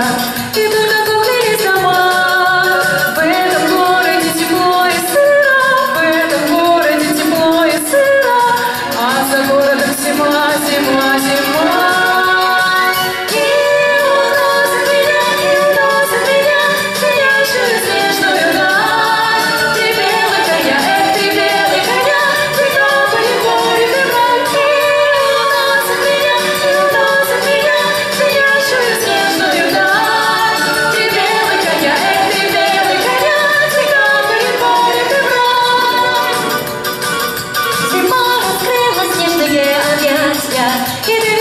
봐 Get it.